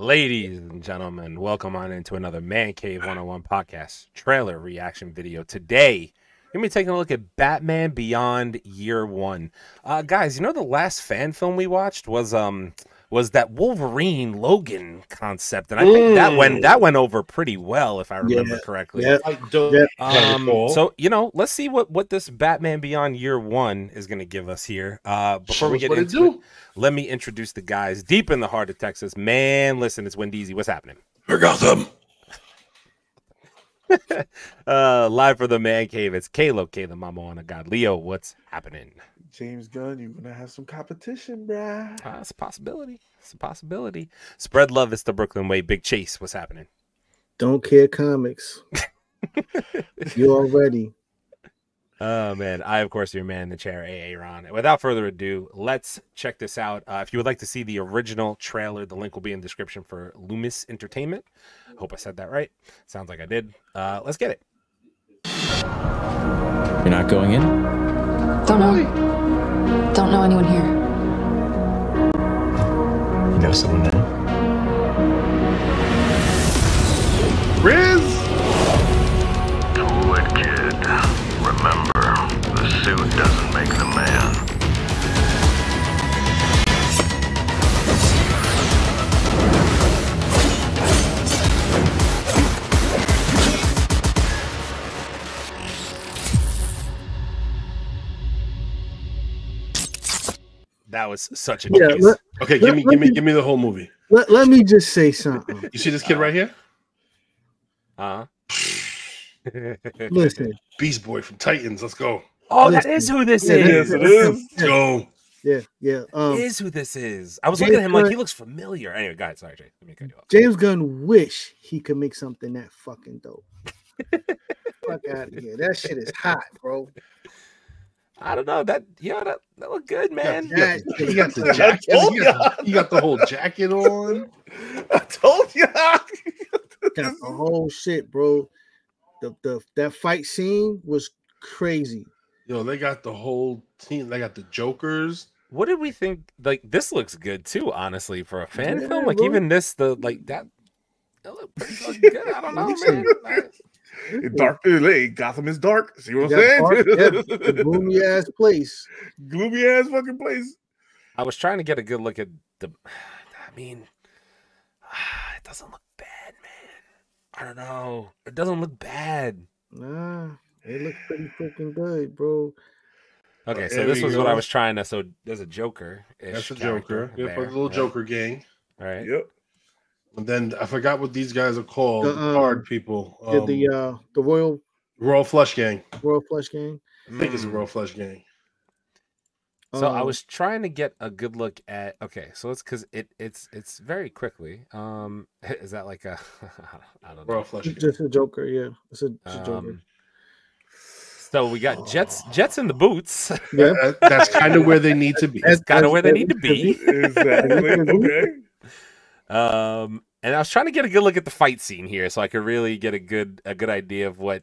Ladies and gentlemen, welcome on into another Man Cave 101 podcast trailer reaction video. Today, we're going to be taking a look at Batman Beyond Year One. Uh, guys, you know the last fan film we watched was um was that Wolverine Logan concept, and I think that went that went over pretty well, if I remember Yeah. correctly. Yeah. I don't Yeah. Um, so you know, let's see what what this Batman Beyond Year One is going to give us here. Uh, before Show we get what it into it, let me introduce the guys deep in the heart of Texas. Man, listen, it's Wendeezy. What's happening? For Gotham. Uh, live for the Man Cave. It's Kalo, K, the Mama on a God. Leo, what's happening? James Gunn, you're gonna have some competition, bruh. Uh, it's a possibility. It's a possibility. Spread love. It's the Brooklyn way. Big Chase. What's happening? Don't care comics. you already. Oh man, I of course your man in the chair, AA Ron. Without further ado, let's check this out. Uh, if you would like to see the original trailer, the link will be in the description for Lumis Entertainment. Hope I said that right. Sounds like I did. Uh, let's get it. You're not going in? Don't know. Anyone here. Was such a Yeah, tease. let, Okay, give me, give me, me- give me the whole movie. let, let me just say something. You see this kid right here? Uh-huh. Listen, Beast Boy from Titans. Let's go. oh, that is who this Yeah, is. yes, it is. Let's go. yeah, yeah. Um, is who this is. I was James looking at him like he looks familiar. Anyway, go ahead. Sorry, Jay. Let me cut you off. James Gunn wish he could make something that fucking dope. Fuck out of here. That shit is hot, bro. I don't know. That yeah, that, that looked good, man. He got, got the jacket. told He got, he got the whole jacket on. I told you. Got the whole shit, bro. The, the that fight scene was crazy. Yo, they got the whole team. They got the Jokers. What did we think? Like this looks good too, honestly, for a fan Yeah, film. Like bro. even this, the like that. That looked pretty good. I don't know, man. It dark. Hey, Gotham is dark. See what I'm saying? part- yeah, gloomy ass place. Gloomy ass fucking place. I was trying to get a good look at the. I mean, it doesn't look bad, man. I don't know. It doesn't look bad. Nah, it looks pretty freaking good, bro. Okay, so There this we was what. I was trying to. So there's a Joker. That's a Joker. Yeah, for the little Joker gang. All right. Yep. And then I forgot what these guys are called. The, The, um, card people. The Um, the uh the Royal Royal Flush Gang. Royal Flush Gang. I think it's a Mm. Royal Flush Gang. So I Um, was trying to get a good look at. Okay, so it's because it it's it's very quickly. Um, is that like a? I don't know. Royal Flush Gang. just a Joker, yeah. It's a, it's a Joker. Um, so we got Jets Jets in the boots. Yeah. That's kind of where they need to be. That's kind of where they need to be. Exactly. okay. Um, and I was trying to get a good look at the fight scene here, so I could really get a good a good idea of what.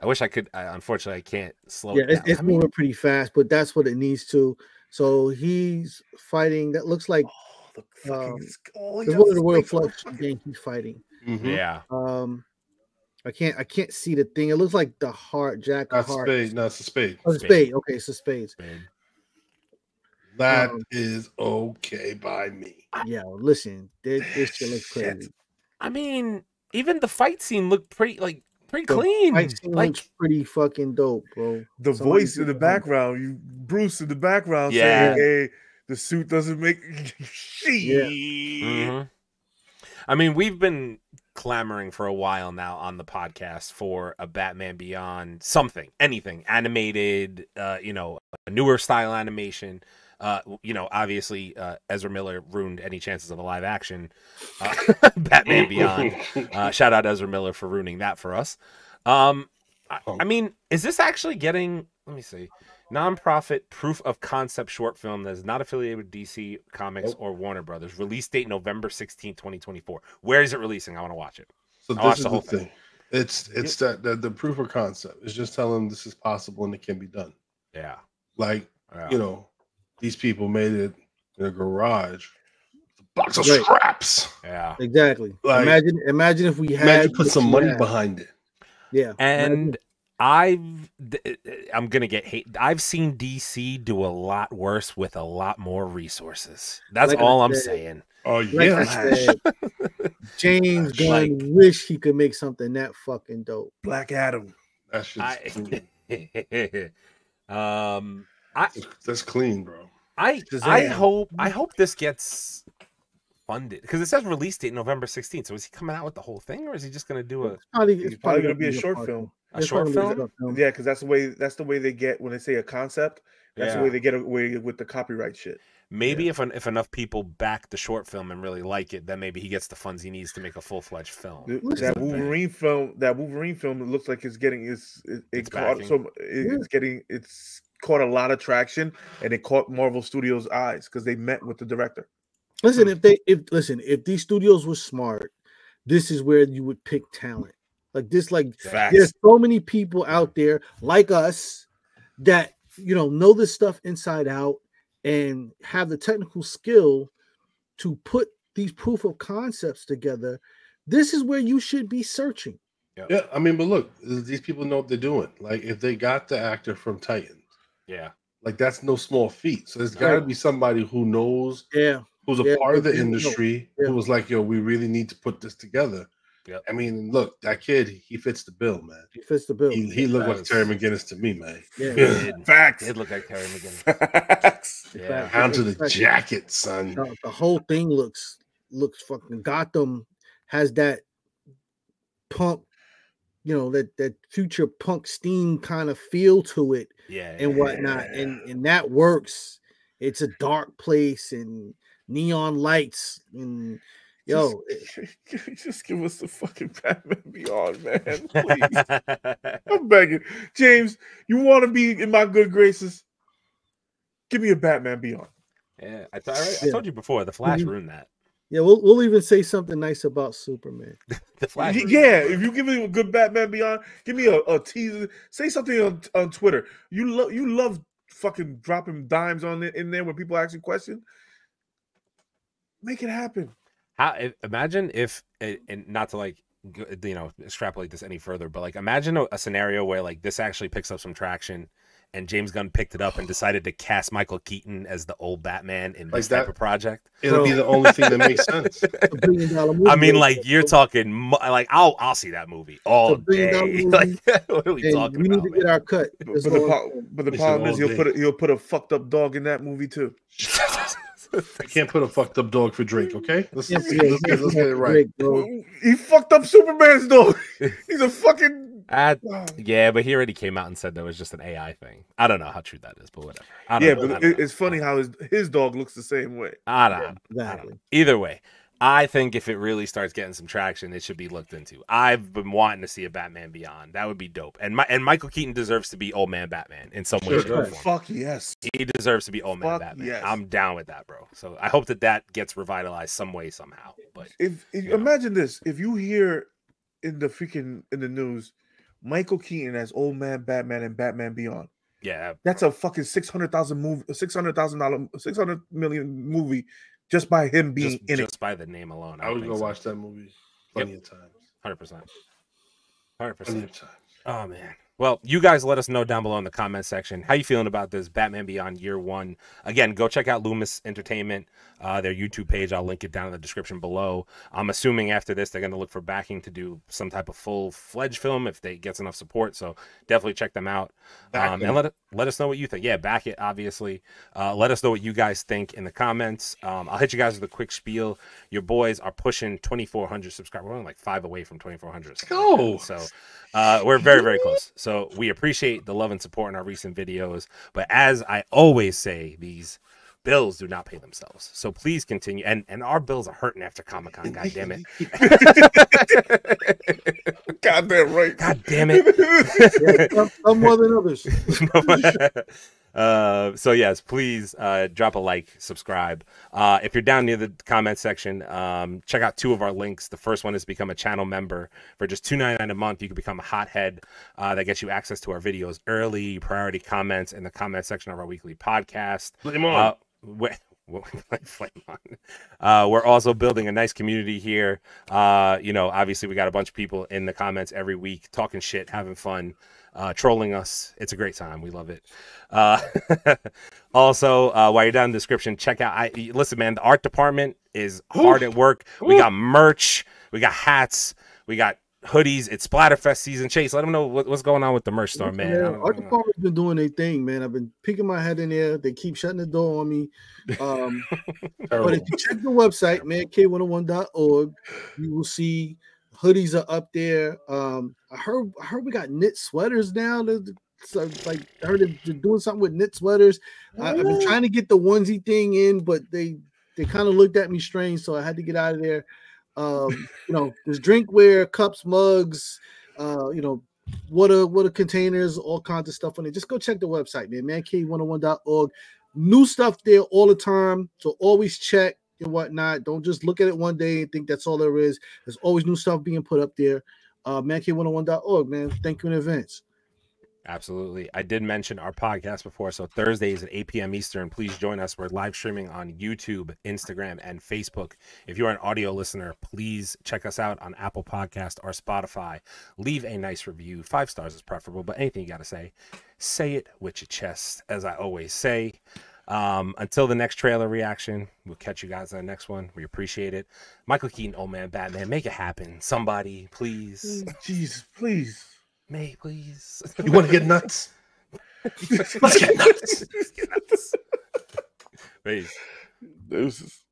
I wish I could. I, unfortunately, I can't slow Yeah, it it's, down. it's I mean, moving pretty fast, but that's what it needs to. So he's fighting. That looks like Oh, the fucking Um, skull. it's one of the Royal Flush gang he's fighting. Mhm. yeah. Um, I can't I can't see the thing. It looks like the heart, Jack of That's a Hearts. spade. No, it's a spade. Oh, it's Spade. spade. Okay, it's a spade. man. That Um, is okay by me. Yeah, listen, this, this shit looks Shit. crazy. I mean, even the fight scene looked pretty like pretty The clean. Fight scene Like looks pretty fucking dope, bro. The Somebody voice in the that. background, you Bruce in the background Yeah. saying, "Hey, the suit doesn't make shit." Mhm. I mean, we've been clamoring for a while now on the podcast for a Batman Beyond something, anything animated, uh, you know, a newer style animation. Uh, you know, obviously, uh, Ezra Miller ruined any chances of a live action uh, Batman Beyond. Uh, shout out Ezra Miller for ruining that for us. Um, I, I mean, is this actually getting? Let me see. Nonprofit proof of concept short film that is not affiliated with DC Comics Nope. or Warner Brothers. Release date November 16, 2024. Where is it releasing? I want to watch it. So I watched this is the the whole thing. thing. It's it's that, that the proof of concept. It's just telling them this is possible and it can be done. Yeah. Like yeah. you know, these people made it in a garage, with a box of Right. scraps. Yeah. Exactly. Like- imagine, imagine if we had Imagine put some money had. behind it. Yeah, And I've I'm gonna get hate. I've seen DC do a lot worse with a lot more resources. That's Like all I'm saying. Oh yeah, I said, James Gunn Like- wish he could make something that fucking dope. Black Adam. that shit's I, clean. um, I That's clean, bro. I I hope I hope this gets funded because it says release date November 16th. So is he coming out with the whole thing, or is he just gonna do a, It's probably, It's probably gonna be a short part. film. a It's short probably gonna be a film? film. Yeah, because that's the way that's the way they get when they say a concept. That's the way they get away with the copyright shit. Maybe if if enough people back the short film and really like it, then maybe he gets the funds he needs to make a full fledged film. That. Wolverine film, that Wolverine film, it looks like it's getting it's it, it It's caught backing. some it's getting it's caught a lot of traction and it caught Marvel Studios' eyes because they met with the director. Listen, if hmm. they if listen, if these studios were smart, this is where you would pick talent. Like this, like Facts. there's so many people out there like us that you know know this stuff inside out and have the technical skill to put these proof of concepts together. This is where you should be searching. Yeah, I mean, but look, these people know what they're doing. Like, if they got the actor from Titans, Yeah, like that's no small feat. So there's got to Right. be somebody who knows, Yeah, who's a Yeah, part of the they do know. industry, Yeah. who was like, "Yo, we really need to put this together." Yep. I mean, look, that kid, he fits the bill, man. he fits the bill. He, he looked like. Terry McGinnis to me, man. Yeah. It Facts. did look like Terry McGinnis. Facts. Yeah, fact. Down to the Fact. jacket, son. the, the whole thing looks looks fucking Gotham has that punk, you know, that that future punk steam kind of feel to it yeah, and whatnot, and and that works. It's a dark place and neon lights and yo, it- just, just give us the fucking Batman Beyond, man. Please. I'm begging. James, you want to be in my good graces? Give me a Batman Beyond. yeah. I, th- I, I Yeah. told you before. The Flash Mhm. ruined that. Yeah, we'll we'll even say something nice about Superman. The Flash. Yeah, if you give me a good Batman Beyond, give me a, a teaser. Say something on, on Twitter. You love you love fucking dropping dimes on it in there when people ask you questions. Make it happen. How imagine if and not to like you know extrapolate this any further, but like imagine a, a scenario where like this actually picks up some traction, and James Gunn picked it up and decided to cast Michael Keaton as the old Batman in Like this type that? of project. It'll be the only thing that makes sense. A billion dollar movie. I mean, like you're talking like I'll I'll see that movie all day. movie, Like what are we talking we about? need to get our cut. But, but the all pro- but the It's problem is he'll day. put a, he'll put a fucked up dog in that movie too. I can't put a fucked up dog for Drake, okay? Let's, Yeah, let's, yeah, let's, get, let's get it right. Drake, bro. He fucked up Superman's dog. He's a fucking. Uh, yeah, but he already came out and said that was just an AI thing. I don't know how true that is, but whatever. I don't Yeah, know. I but don't it, know. it's funny how his his dog looks the same way. I don't, I don't Exactly. know. Either way, I think if it really starts getting some traction, it should be looked into. I've been wanting to see a Batman Beyond. That would be dope. And my, and Michael Keaton deserves to be old man Batman in some way, Sure. shape, or Right. form. Fuck yes. He deserves to be old man Fuck Batman. yes. I'm down with that, bro. So I hope that that gets revitalized some way somehow. But If, if Yeah. imagine this, if you hear in the freaking in the news, Michael Keaton as old man Batman and Batman Beyond. yeah, That's a fucking six hundred thousand move, six hundred thousand dollar, six hundred million movie just by him being just, in it. just by the name alone, I would think go so. watch that movie plenty of times. Hundred percent. Hundred Plenty percent. of times. Oh man. Well, you guys let us know down below in the comment section how you feeling about this Batman Beyond Year One. Again, go check out Lumis Entertainment, uh, their YouTube page. I'll link it down in the description below. I'm assuming after this they're going to look for backing to do some type of full fledged film if they gets enough support. So definitely check them out. Um, them. and let let us know what you think. Yeah, back it obviously. Uh, let us know what you guys think in the comments. Um, I'll hit you guys with a quick spiel. Your boys are pushing 2,400 subscribers. We're only like five away from 2,400. Let's go. So uh, we're very, very close. So we appreciate the love and support in our recent videos. But as I always say, these bills do not pay themselves. So please continue. And and our bills are hurting after Comic Con. God damn it. Goddamn right. God damn it. Yeah, some, some more than others. Uh, so yes, please uh, drop a like, subscribe. Uh, if you're down near the comment section, um, check out two of our links. The first one is become a channel member for just two ninety nine a month. You can become a hothead uh, that gets you access to our videos early, priority comments in the comment section of our weekly podcast. Flame on. Uh, wh- what we play flame on. Uh, we're also building a nice community here. Uh, you know, obviously we got a bunch of people in the comments every week talking shit, having fun, uh, trolling us. It's a great time. We love it. Uh, also, uh, while you're down in the description, check out. I listen, man. The art department is hard at work. We got merch. We got hats. We got hoodies. It's Splatterfest season. Chase, let them know what, what's going on with the merch store, man. I Man, don't- Art department's been doing their thing, man. I've been peeking my head in there. They keep shutting the door on me. Um, but if you check the website, man, mank101.org, you will see hoodies are up there. Um, I heard I heard we got knit sweaters now. So like I heard they- they're doing something with knit sweaters. I, I've been trying to get the onesie thing in, but they they kind of looked at me strange, so I had to get out of there. Um, you know, there's drinkware, cups, mugs, uh, you know, water, water containers, all kinds of stuff on it. Just go check the website, man. Mancave101.org. New stuff there all the time. So always check and whatnot. Don't just look at it one day and think that's all there is. There's always new stuff being put up there. Uh mancave101.org, man. Thank you in advance. Absolutely. I did mention our podcast before. So Thursdays at 8 p.m. Eastern, please join us. We're live streaming on YouTube, Instagram, and Facebook. If you are an audio listener, please check us out on Apple Podcast or Spotify. Leave a nice review. Five stars is preferable, but anything you got to say, say it with your chest, as I always say. Um, until the next trailer reaction, we'll catch you guys on the next one. We appreciate it. Michael Keaton, old man, Batman, make it happen. Somebody, please. Jesus, please. May, please. You want to get nuts? Let's get nuts. Let's get nuts. Peace. Deuces.